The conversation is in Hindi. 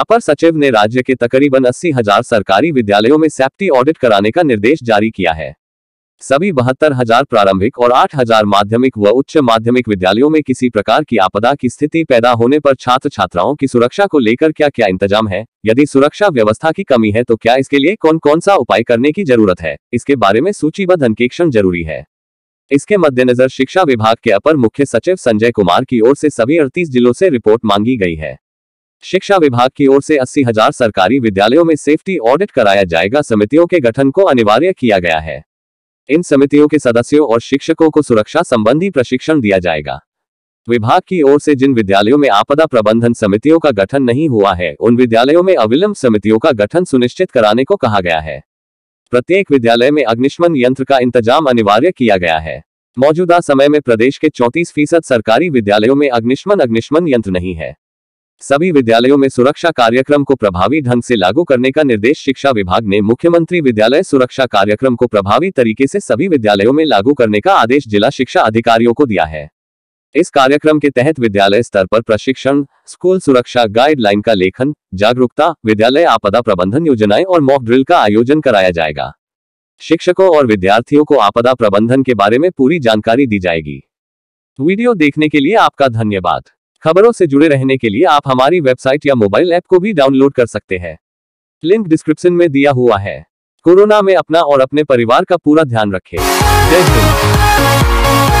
अपर सचिव ने राज्य के तकरीबन अस्सी हज़ार सरकारी विद्यालयों में सेफ्टी ऑडिट कराने का निर्देश जारी किया है। सभी बहत्तर हज़ार प्रारंभिक और आठ हज़ार माध्यमिक व उच्च माध्यमिक विद्यालयों में किसी प्रकार की आपदा की स्थिति पैदा होने पर छात्र छात्राओं की सुरक्षा को लेकर क्या क्या इंतज़ाम है? यदि सुरक्षा व्यवस्था की कमी है तो क्या इसके लिए कौन कौन सा उपाय करने की ज़रूरत है? इसके बारे में सूचीबद्ध अंकेक्षण ज़रूरी है। इसके मद्देनजर शिक्षा विभाग के अपर मुख्य सचिव संजय कुमार की ओर से सभी अड़तीस जिलों से रिपोर्ट मांगी गई है। शिक्षा विभाग की ओर से अस्सी हज़ार सरकारी विद्यालयों में सेफ्टी ऑडिट कराया जाएगा। समितियों के गठन को अनिवार्य किया गया है। इन समितियों के सदस्यों और शिक्षकों को सुरक्षा संबंधी प्रशिक्षण दिया जाएगा। विभाग की ओर से जिन विद्यालयों में आपदा प्रबंधन समितियों का गठन नहीं हुआ है, उन विद्यालयों में अविलंब समितियों का गठन सुनिश्चित कराने को कहा गया है। प्रत्येक विद्यालय में अग्निशमन यंत्र का इंतज़ाम अनिवार्य किया गया है। मौजूदा समय में प्रदेश के चौंतीस फ़ीसद सरकारी विद्यालयों में अग्निशमन अग्निशमन यंत्र नहीं है। सभी विद्यालयों में सुरक्षा कार्यक्रम को प्रभावी ढंग से लागू करने का निर्देश शिक्षा विभाग ने मुख्यमंत्री विद्यालय सुरक्षा कार्यक्रम को प्रभावी तरीके से सभी विद्यालयों में लागू करने का आदेश जिला शिक्षा अधिकारियों को दिया है। इस कार्यक्रम के तहत विद्यालय स्तर पर प्रशिक्षण, स्कूल सुरक्षा गाइडलाइन का लेखन, जागरूकता, विद्यालय आपदा प्रबंधन योजनाएँ और मॉक ड्रिल का आयोजन कराया जाएगा। शिक्षकों और विद्यार्थियों को आपदा प्रबंधन के बारे में पूरी जानकारी दी जाएगी। वीडियो देखने के लिए आपका धन्यवाद। खबरों से जुड़े रहने के लिए आप हमारी वेबसाइट या मोबाइल ऐप को भी डाउनलोड कर सकते हैं। लिंक डिस्क्रिप्शन में दिया हुआ है। कोरोना में अपना और अपने परिवार का पूरा ध्यान रखें। जय हिंद।